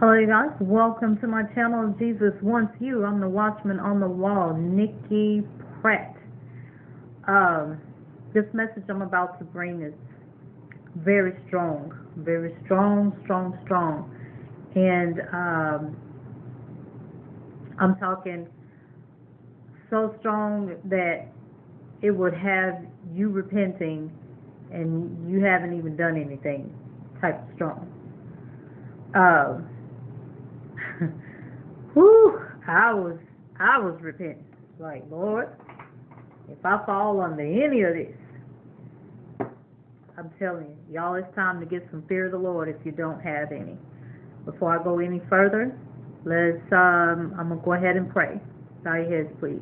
Hello, guys. Welcome to my channel. Jesus wants you. I'm the watchman on the wall, Nikki Pratt. Um, this message I'm about to bring is very strong, very strong, strong, strong, and um, I'm talking so strong that it would have you repenting, and you haven't even done anything. Type strong. Um, whew, I was I was repenting. Like, Lord, if I fall under any of this, I'm telling you, y'all, it's time to get some fear of the Lord if you don't have any. Before I go any further, let's um I'm gonna go ahead and pray. Bow your heads, please.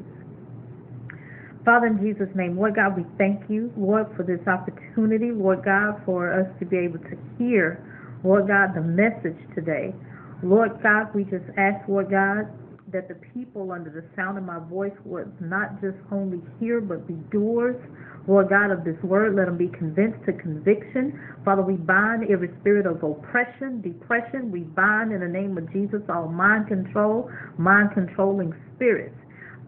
Father, in Jesus' name, Lord God, we thank you, Lord, for this opportunity, Lord God, for us to be able to hear, Lord God, the message today. Lord God, we just ask, Lord God, that the people under the sound of my voice would not just only hear, but be doers, Lord God, of this word. Let them be convinced to conviction. Father, we bind every spirit of oppression, depression. We bind in the name of Jesus all mind control, mind controlling spirits.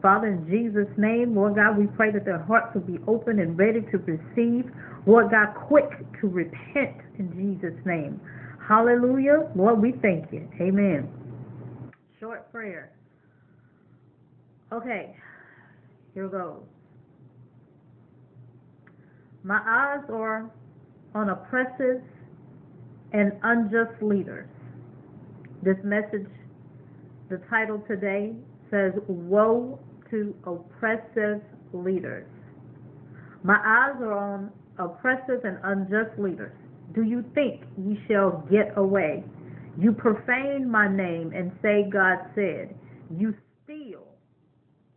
Father, in Jesus' name, Lord God, we pray that their hearts will be open and ready to receive. Lord God, quick to repent in Jesus' name. Hallelujah. Lord, we thank you. Amen. Short prayer. Okay, here goes. My eyes are on oppressive and unjust leaders. This message, the title today says, Woe to Oppressive Leaders. My eyes are on oppressive and unjust leaders. Do you think ye shall get away? You profane my name and say, God said. You steal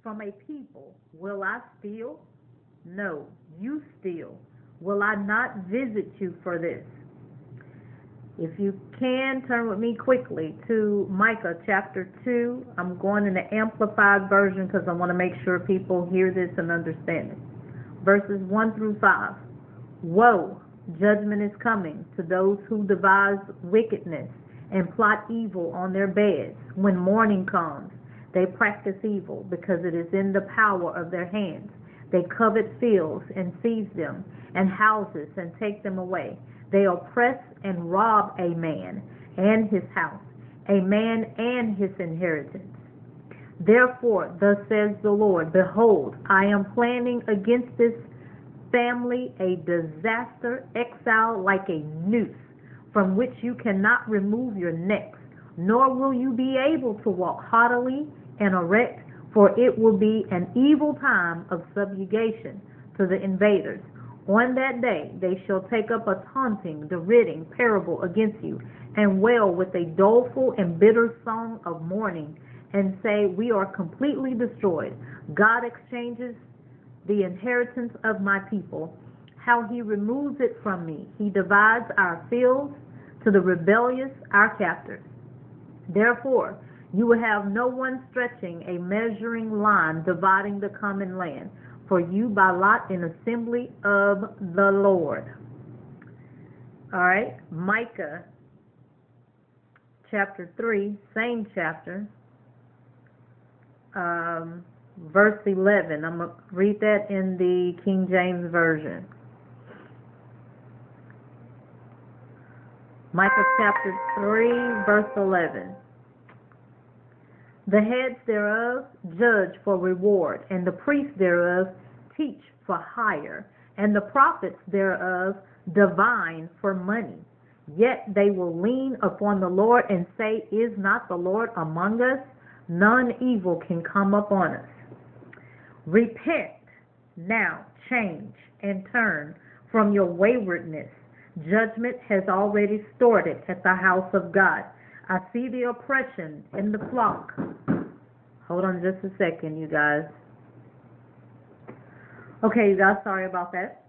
from a people. Will I steal? No, you steal. Will I not visit you for this? If you can, turn with me quickly to Micah chapter 2. I'm going in the Amplified Version because I want to make sure people hear this and understand it. Verses 1 through 5. Woe, judgment is coming to those who devise wickedness and plot evil on their beds. When morning comes, they practice evil because it is in the power of their hands. They covet fields and seize them, and houses and take them away. They oppress and rob a man and his house, a man and his inheritance. Therefore, thus says the Lord, Behold, I am planning against this family a disaster, exile like a noose, from which you cannot remove your necks, nor will you be able to walk haughtily and erect, for it will be an evil time of subjugation to the invaders. On that day they shall take up a taunting, deriding parable against you, and wail with a doleful and bitter song of mourning, and say, We are completely destroyed. God exchanges the inheritance of my people, how he removes it from me. He divides our fields to the rebellious, our captors. Therefore, you will have no one stretching a measuring line dividing the common land, for you by lot in assembly of the Lord. All right, Micah chapter 3, same chapter, um, verse 11. I'm going to read that in the King James Version. Micah chapter 3, verse 11. The heads thereof judge for reward, and the priests thereof teach for hire, and the prophets thereof divine for money. Yet they will lean upon the Lord and say, Is not the Lord among us? None evil can come upon us. Repent now, change, and turn from your waywardness. Judgment has already started at the house of God. I see the oppression in the flock. Hold on just a second, you guys. Okay, you guys, sorry about that.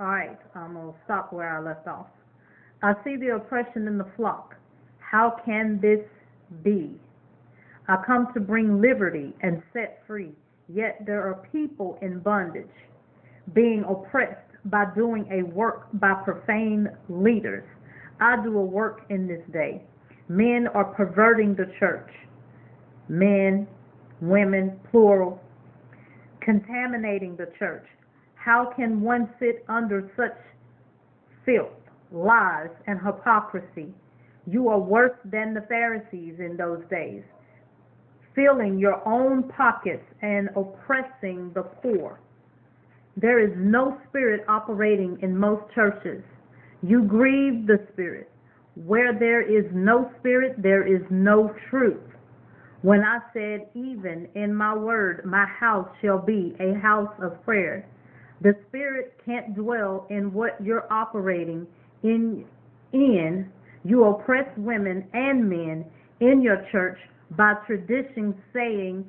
All right, I'm going to stop where I left off. I see the oppression in the flock. How can this be? I come to bring liberty and set free, yet there are people in bondage, being oppressed by doing a work by profane leaders. I do a work in this day Men are perverting the church. Men, women, plural, contaminating the church. How can one sit under such filth, lies, and hypocrisy? You are worse than the Pharisees in those days, filling your own pockets and oppressing the poor. There is no spirit operating in most churches. You grieve the spirit. Where there is no spirit, there is no truth. When I said, even in my word, my house shall be a house of prayer. The spirit can't dwell in what you're operating in in you oppress women and men in your church by tradition saying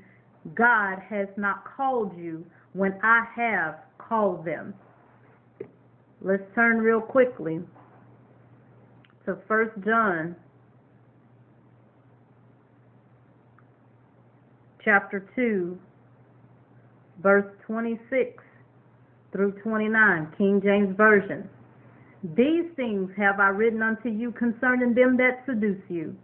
God has not called you when I have called them. Let's turn real quickly to 1 John chapter 2 verse 26 through 29 King James Version These things have I written unto you concerning them that seduce you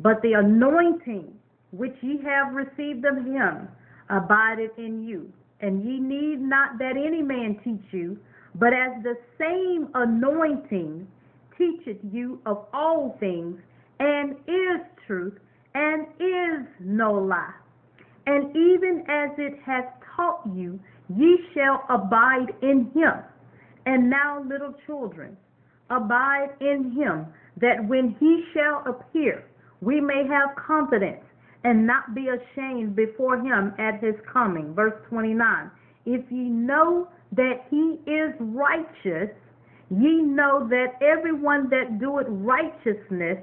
but the anointing which ye have received of him abideth in you and ye need not that any man teach you but as the same anointing teacheth you of all things, and is truth, and is no lie. And even as it hath taught you, ye shall abide in him. And now, little children, abide in him, that when he shall appear, we may have confidence and not be ashamed before him at his coming. Verse 29. If ye know that he is righteous, ye know that everyone that doeth righteousness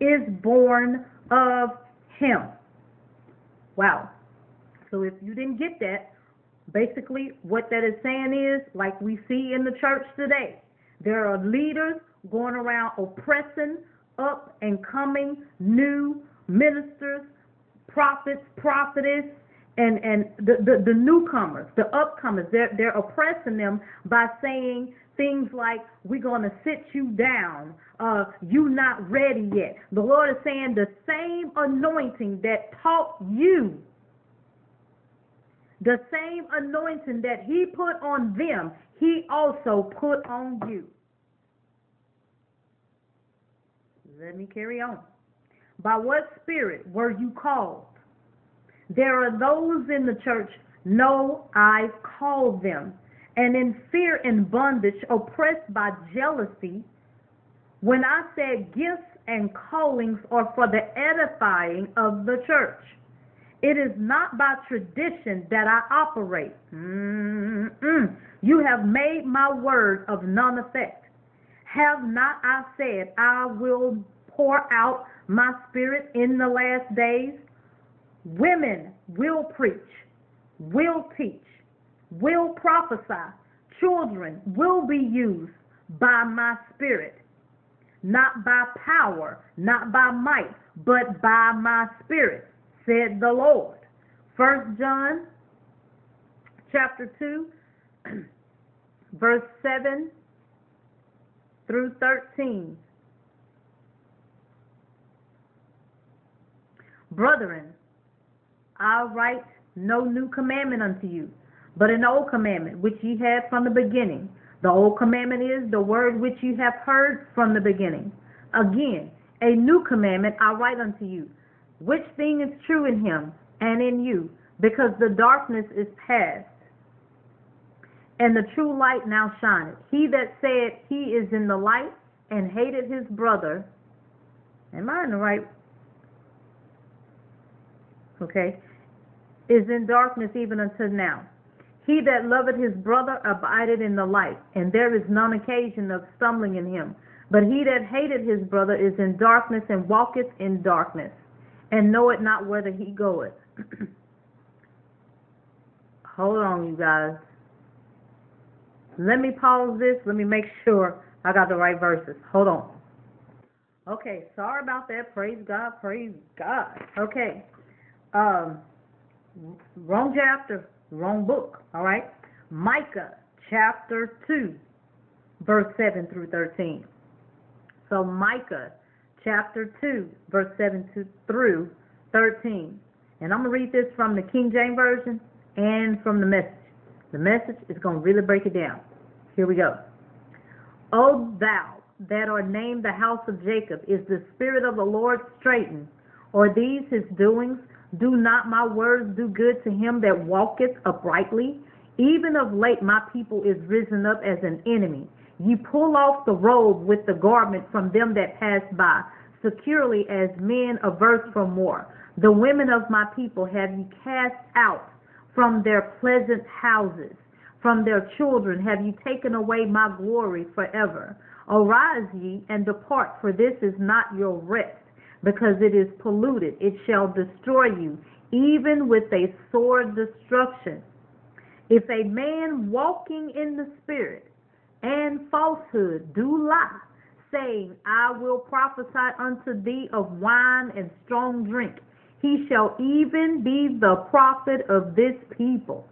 is born of him. Wow. So if you didn't get that, basically what that is saying is, like we see in the church today, there are leaders going around oppressing up and coming new ministers, prophets, prophetess, and, and the, the, the newcomers, the upcomers, they're, they're oppressing them by saying things like, we're going to sit you down, uh, you not ready yet. The Lord is saying the same anointing that taught you, the same anointing that he put on them, he also put on you. Let me carry on. By what spirit were you called? There are those in the church, no, I've called them and in fear and bondage, oppressed by jealousy, when I said gifts and callings are for the edifying of the church. It is not by tradition that I operate. Mm-mm. You have made my word of none effect. Have not I said, I will pour out my spirit in the last days? Women will preach, will teach, will prophesy. Children will be used by my spirit, not by power, not by might, but by my spirit, said the Lord. First John chapter 2, verse 7 through 13. Brethren, I write no new commandment unto you but an old commandment which ye had from the beginning. The old commandment is the word which ye have heard from the beginning. Again, a new commandment I write unto you, which thing is true in him and in you, because the darkness is past, and the true light now shineth. He that said he is in the light and hated his brother, am I in the right? Okay, is in darkness even until now. He that loveth his brother abideth in the light, and there is none occasion of stumbling in him. But he that hated his brother is in darkness and walketh in darkness, and knoweth not whither he goeth. Hold on, you guys. Let me pause this. Let me make sure I got the right verses. Hold on. Okay, sorry about that. Praise God, praise God. Okay. Um, wrong chapter. Wrong book, all right? Micah chapter 2, verse 7 through 13. So, Micah chapter 2, verse 7 to, through 13. And I'm going to read this from the King James Version and from the message. The message is going to really break it down. Here we go. O thou that are named the house of Jacob, is the spirit of the Lord straitened, or these his doings? Do not my words do good to him that walketh uprightly? Even of late my people is risen up as an enemy. Ye pull off the robe with the garment from them that pass by, securely as men averse from war. The women of my people have ye cast out from their pleasant houses. From their children have ye taken away my glory forever. Arise ye and depart, for this is not your rest, because it is polluted. It shall destroy you, even with a sword destruction. If a man walking in the Spirit and falsehood do lie, saying, I will prophesy unto thee of wine and strong drink, he shall even be the prophet of this people.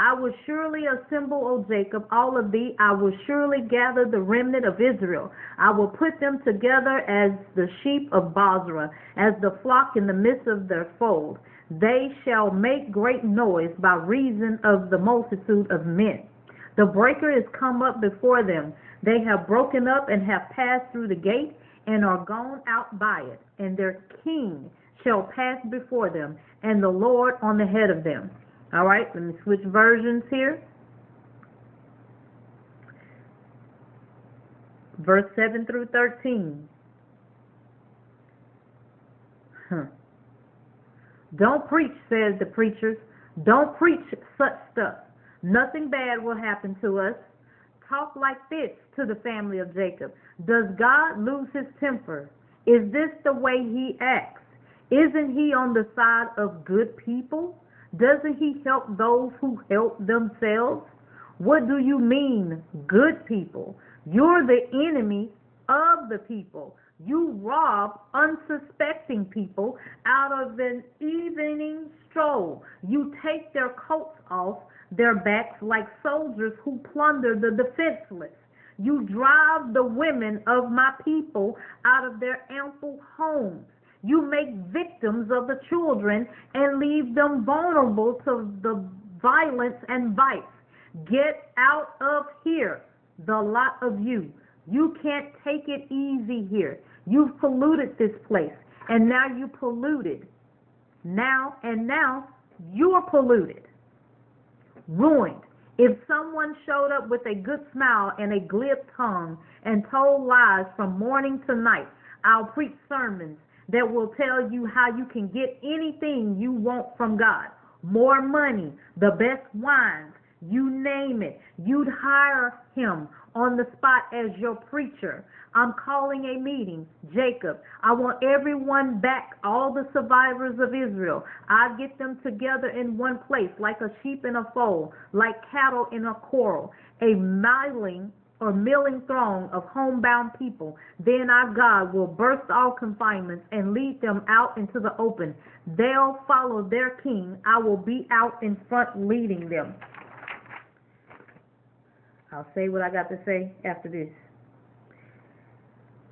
I will surely assemble, O Jacob, all of thee. I will surely gather the remnant of Israel. I will put them together as the sheep of Bozrah, as the flock in the midst of their fold. They shall make great noise by reason of the multitude of men. The breaker is come up before them. They have broken up and have passed through the gate and are gone out by it. And their king shall pass before them, and the Lord on the head of them. All right, let me switch versions here. Verse 7 through 13. Huh. Don't preach, says the preachers. Don't preach such stuff. Nothing bad will happen to us. Talk like this to the family of Jacob. Does God lose his temper? Is this the way he acts? Isn't he on the side of good people? Doesn't he help those who help themselves? What do you mean, good people? You're the enemy of the people. You rob unsuspecting people out of an evening stroll. You take their coats off their backs like soldiers who plunder the defenseless. You drive the women of my people out of their ample homes. You make victims of the children and leave them vulnerable to the violence and vice. Get out of here, the lot of you. You can't take it easy here. You've polluted this place, and now you polluted. Now and now you're polluted, ruined. If someone showed up with a good smile and a glib tongue and told lies from morning to night, I'll preach sermons that will tell you how you can get anything you want from God. More money, the best wines, you name it. You'd hire him on the spot as your preacher. I'm calling a meeting. Jacob, I want everyone back, all the survivors of Israel. I get them together in one place, like a sheep in a fold, like cattle in a corral. A miling or milling throng of homebound people, then our God will burst all confinements and lead them out into the open. They'll follow their king. I will be out in front leading them. I'll say what I got to say after this.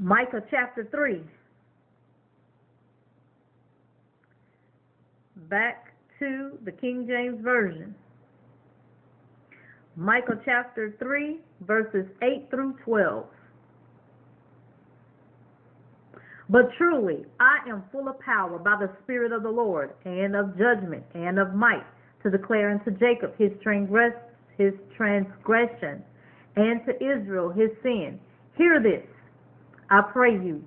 Micah chapter 3. Back to the King James Version. Micah chapter 3, verses 8 through 12. But truly, I am full of power by the Spirit of the Lord, and of judgment, and of might, to declare unto Jacob his transgress, his transgression, and to Israel his sin. Hear this, I pray you,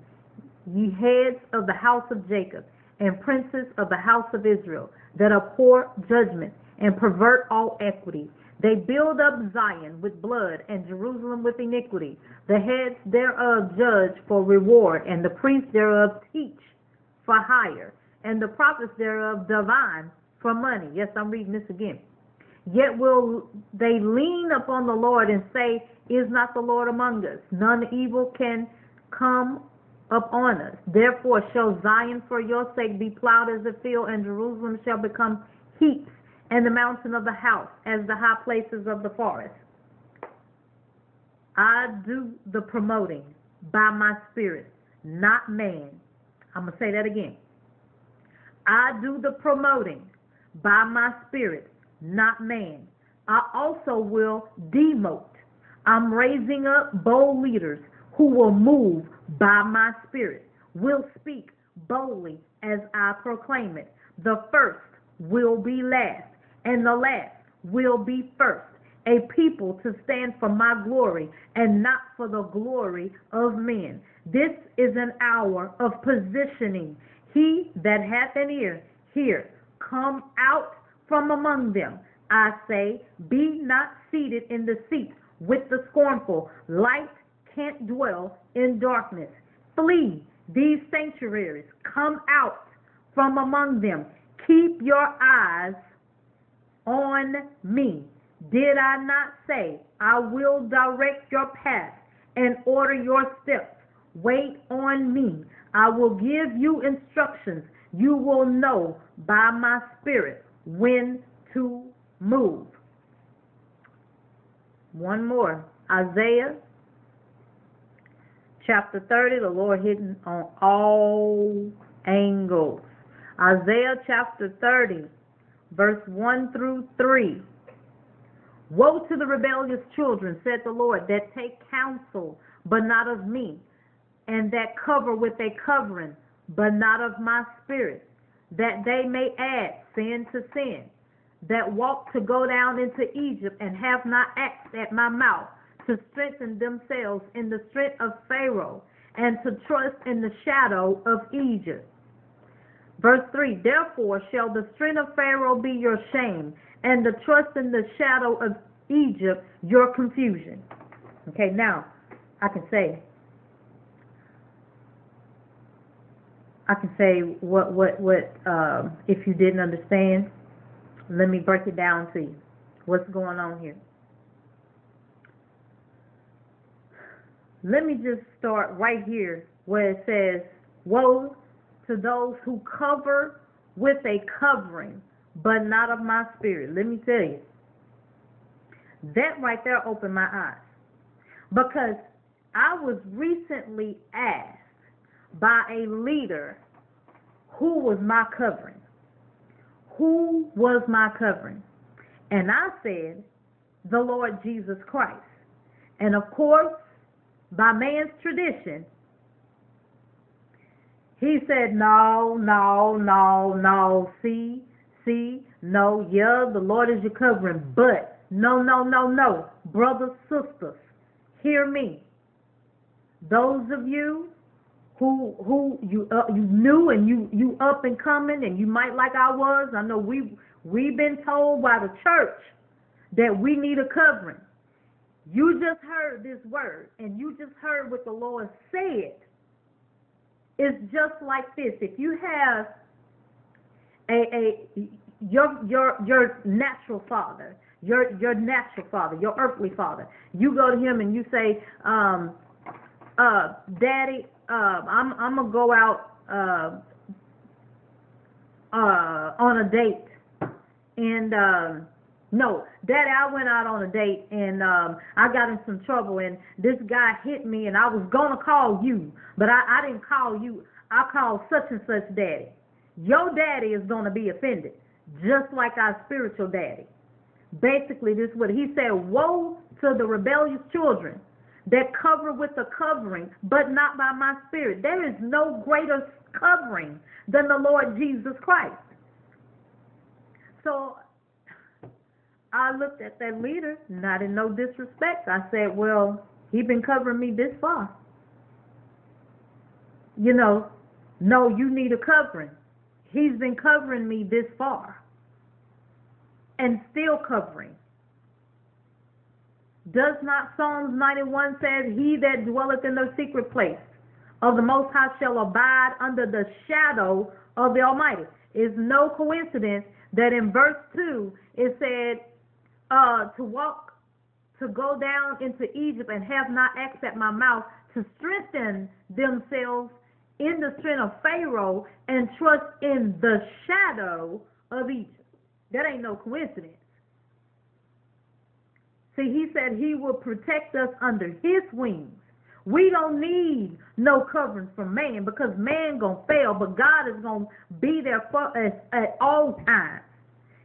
ye heads of the house of Jacob, and princes of the house of Israel, that abhor judgment, and pervert all equity, they build up Zion with blood and Jerusalem with iniquity. The heads thereof judge for reward, and the priests thereof teach for hire, and the prophets thereof divine for money. Yes, I'm reading this again. Yet will they lean upon the Lord and say, Is not the Lord among us? None evil can come upon us. Therefore shall Zion for your sake be plowed as a field, and Jerusalem shall become heaps and the mountain of the house as the high places of the forest. I do the promoting by my spirit. not man. I'm going to say that again. I do the promoting by my spirit, not man. I also will demote. I'm raising up bold leaders who will move by my spirit, will speak boldly as I proclaim it. The first will be last, and the last will be first. A people to stand for my glory and not for the glory of men. This is an hour of positioning. He that hath an ear, hear. Come out from among them. I say, be not seated in the seat with the scornful. Light can't dwell in darkness. Flee these sanctuaries. Come out from among them. Keep your eyes on me. Did I not say, I will direct your path and order your steps? Wait on me. I will give you instructions. You will know by my spirit when to move. One more. Isaiah chapter 30, the Lord hidden on all angles. Isaiah chapter 30, verse 1 through 3. Woe to the rebellious children, said the Lord, that take counsel, but not of me, and that cover with a covering, but not of my spirit, that they may add sin to sin, that walk to go down into Egypt and have not acts at my mouth, to strengthen themselves in the strength of Pharaoh, and to trust in the shadow of Egypt. Verse 3 Therefore shall the strength of Pharaoh be your shame, and the trust in the shadow of Egypt your confusion. Okay, now I can say, I can say what what what um, if you didn't understand. Let me break it down to you. What's going on here? Let me just start right here where it says, "Woe to those who cover with a covering, but not of my spirit. Let me tell you, that right there opened my eyes. Because I was recently asked by a leader who was my covering. Who was my covering? And I said, the Lord Jesus Christ. And of course, by man's tradition, he said, No, no, no, no. See, see, no, yeah, the Lord is your covering. But, no, no, no, no. Brothers, sisters, hear me. Those of you who who you uh, you knew and you you up and coming and you might like I was. I know we we've been told by the church that we need a covering. You just heard this word and you just heard what the Lord said it's just like this. If you have a, a your your your natural father, your your natural father, your earthly father, you go to him and you say, um, uh, Daddy, uh, I'm I'm gonna go out uh, uh, on a date, and um, no, Daddy, I went out on a date and um, I got in some trouble and this guy hit me and I was gonna call you, but I, I didn't call you. I called such and such daddy. Your daddy is gonna be offended, just like our spiritual daddy. Basically, this is what he said: Woe to the rebellious children that cover with a covering, but not by my spirit. There is no greater covering than the Lord Jesus Christ. So I looked at that leader, not in no disrespect. I said, well, he been covering me this far. You know, no, you need a covering. He's been covering me this far. And still covering. Does not Psalms 91 says, He that dwelleth in the secret place of the Most High shall abide under the shadow of the Almighty. It's no coincidence that in verse 2 it said, uh, to walk, to go down into Egypt and have not acts at my mouth, to strengthen themselves in the strength of Pharaoh and trust in the shadow of Egypt. That ain't no coincidence. See, he said he will protect us under his wings. We don't need no covering from man because man gonna fail, but God is gonna be there for us at all times.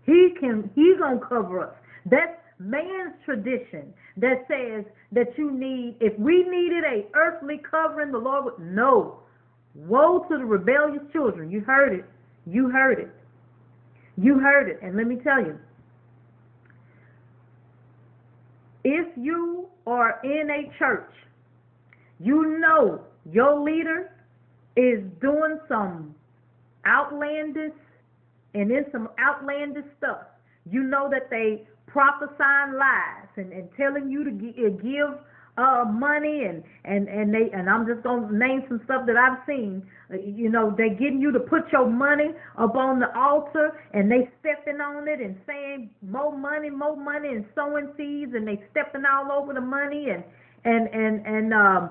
He can He gonna cover us. That's man's tradition that says that you need if we needed a earthly covering, the Lord would no. Woe to the rebellious children. You heard it. You heard it. You heard it. And let me tell you, if you are in a church, you know your leader is doing some outlandish and in some outlandish stuff. You know that they prophesying lies and, and telling you to give uh, money and and and they and I'm just gonna name some stuff that I've seen. Uh, you know, they getting you to put your money up on the altar and they stepping on it and saying more money, more money and sowing seeds and they stepping all over the money and and and and um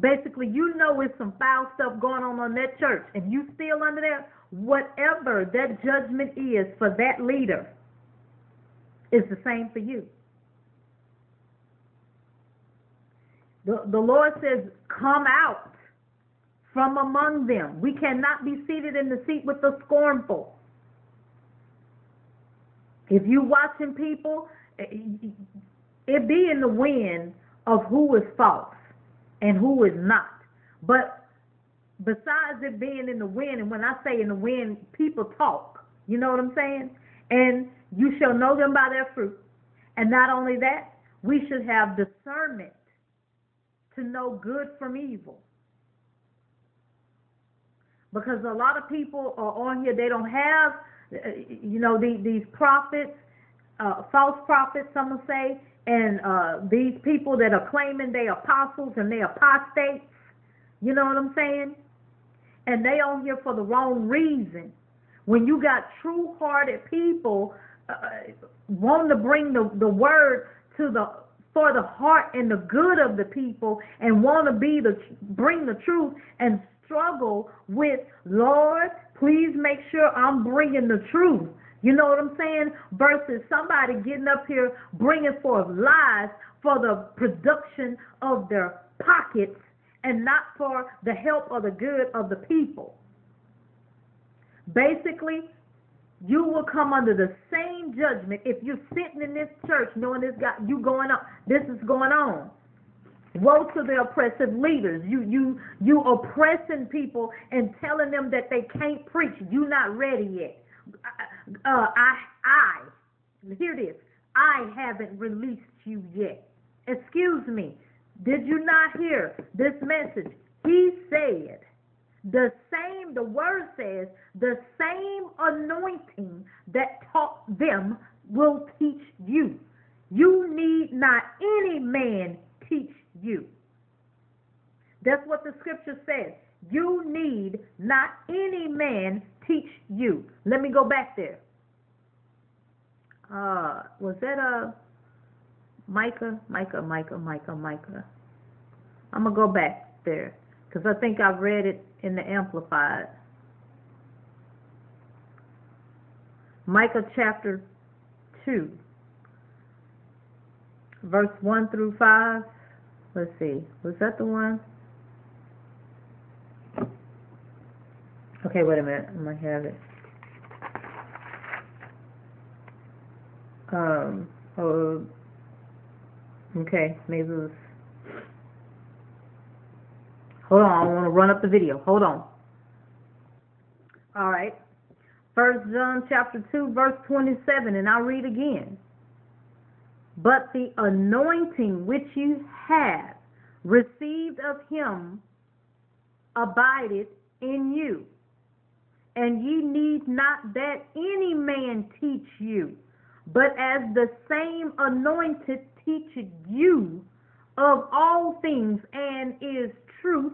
basically you know it's some foul stuff going on on that church and you still under there whatever that judgment is for that leader is the same for you The, the Lord says, Come out from among them. We cannot be seated in the seat with the scornful. If you watching people, eh, it be in the wind of who is false and who is not. But besides it being in the wind, and when I say in the wind, people talk. You know what I'm saying? And you shall know them by their fruit. And not only that, we should have discernment to know good from evil. Because a lot of people are on here, they don't have, you know, these, prophets, uh, false prophets, some will say, and uh, these people that are claiming they apostles and they apostates. You know what I'm saying? And they on here for the wrong reason. When you got true-hearted people uh, wanting to bring the, the word to the for the heart and the good of the people and want to be the bring the truth and struggle with Lord, please make sure I'm bringing the truth. You know what I'm saying? Versus somebody getting up here bringing forth lies for the production of their pockets and not for the help or the good of the people. Basically, you will come under the same judgment. If you're sitting in this church knowing this got you going on this is going on. Woe to the oppressive leaders. You you you oppressing people and telling them that they can't preach. You not ready yet. Uh, i i hear this. I haven't released you yet. Excuse me. Did you not hear this message? He said the same, the word says, the same anointing that taught them will teach you. You need not any man teach you. That's what the scripture says. You need not any man teach you. Let me go back there. Uh, was that a uh, Micah? Micah, Micah, Micah, Micah. I'm going to go back there because I think I've read it in the Amplified. Micah chapter 2, verse 1 through 5. Let's see, was that the one? Okay, wait a minute. I might have it. Um, oh, okay, maybe it was Hold on, I want to run up the video. Hold on. All right. First John chapter 2, verse 27, and I'll read again. But the anointing which you have received of him abideth in you. And ye need not that any man teach you, but as the same anointed teacheth you of all things and is truth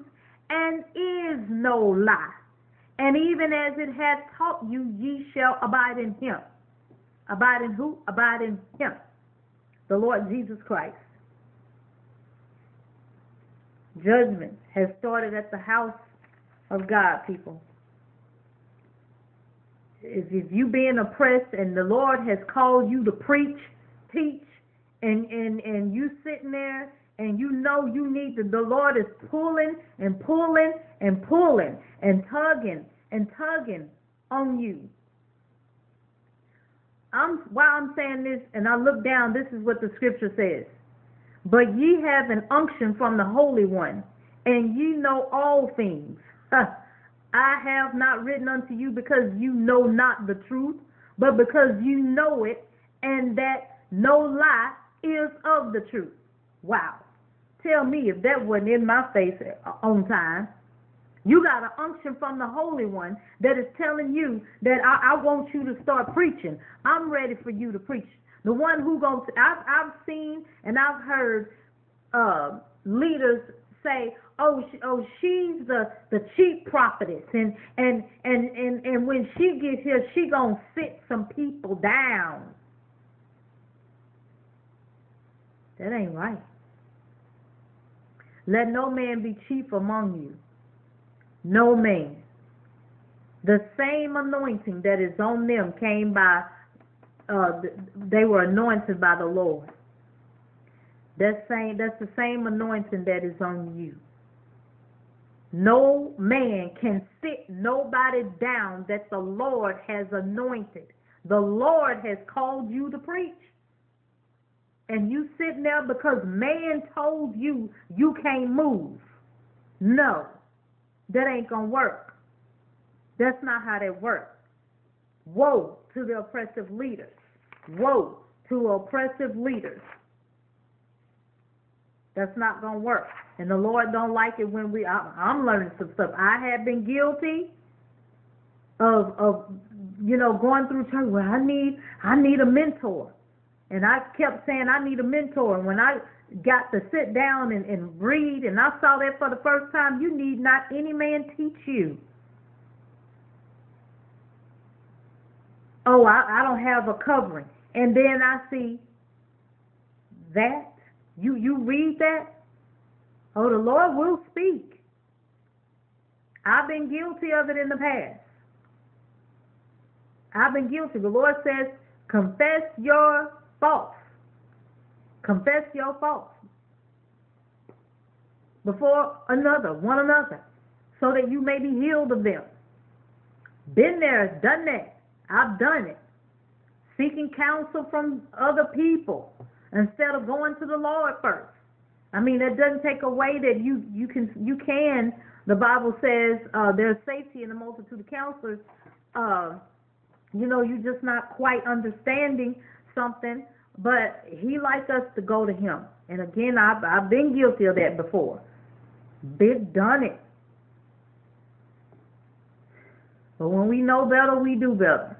and is no lie. And even as it hath taught you, ye shall abide in him. Abide in who? Abide in him. The Lord Jesus Christ. Judgment has started at the house of God, people. If, if you being oppressed and the Lord has called you to preach, teach, and, and, and you sitting there and you know you need to, the Lord is pulling and pulling and pulling and tugging and tugging on you. I'm while I'm saying this and I look down, this is what the scripture says. But ye have an unction from the Holy One, and ye know all things. I have not written unto you because you know not the truth, but because you know it, and that no lie is of the truth. Wow. Tell me if that wasn't in my face on time. You got an unction from the Holy One that is telling you that I, I want you to start preaching. I'm ready for you to preach. The one who goes, I've, I've seen and I've heard uh, leaders say, "Oh, she, oh, she's the the chief prophetess, and and and and and when she gets here, she gonna sit some people down." That ain't right. Let no man be chief among you. No man. The same anointing that is on them came by, uh, they were anointed by the Lord. That same, that's the same anointing that is on you. No man can sit nobody down that the Lord has anointed. The Lord has called you to preach and you sitting there because man told you you can't move. No, that ain't gonna work. That's not how that works. Woe to the oppressive leaders. Woe to oppressive leaders. That's not gonna work. And the Lord don't like it when we. I'm learning some stuff. I have been guilty of of you know going through church. Well, I need I need a mentor. And I kept saying, I need a mentor. And when I got to sit down and, and read, and I saw that for the first time, you need not any man teach you. Oh, I, I don't have a covering. And then I see that. You you read that? Oh, the Lord will speak. I've been guilty of it in the past. I've been guilty. The Lord says, confess your faults. Confess your faults before another, one another, so that you may be healed of them. Been there, done that. I've done it. Seeking counsel from other people instead of going to the Lord first. I mean, that doesn't take away that you you can you can. The Bible says uh, there's safety in the multitude of counselors. Uh, you know, you're just not quite understanding something, but he likes us to go to him. And again, I've, I've been guilty of that before. Been done it. But when we know better, we do better.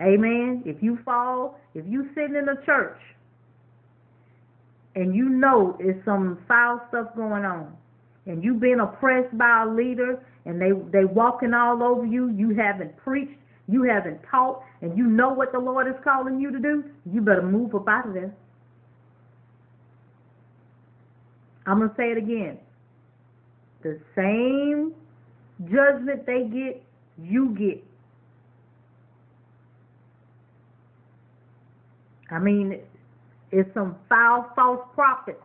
Amen. If you fall, if you sitting in a church and you know there's some foul stuff going on, and you've been oppressed by a leader and they they walking all over you, you haven't preached you haven't taught and you know what the Lord is calling you to do, you better move up out of there. I'm going to say it again. The same judgment they get, you get. I mean, it's some foul, false prophets.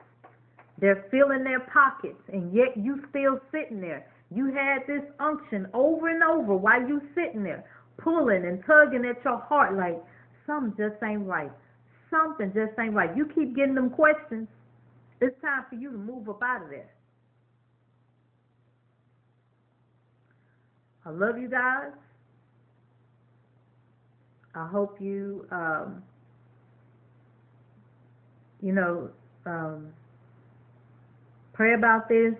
They're filling their pockets, and yet you still sitting there. You had this unction over and over while you sitting there pulling and tugging at your heart like something just ain't right. Something just ain't right. You keep getting them questions. It's time for you to move up out of there. I love you guys. I hope you, um, you know, um, pray about this.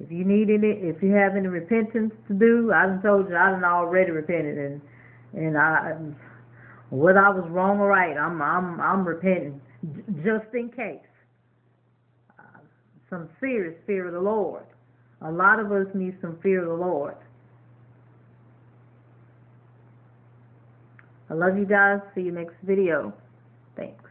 If you need any, if you have any repentance to do, I done told you I done already repented, and and I, whether I was wrong or right, I'm I'm I'm repenting just in case. Some serious fear of the Lord. A lot of us need some fear of the Lord. I love you guys. See you next video. Thanks.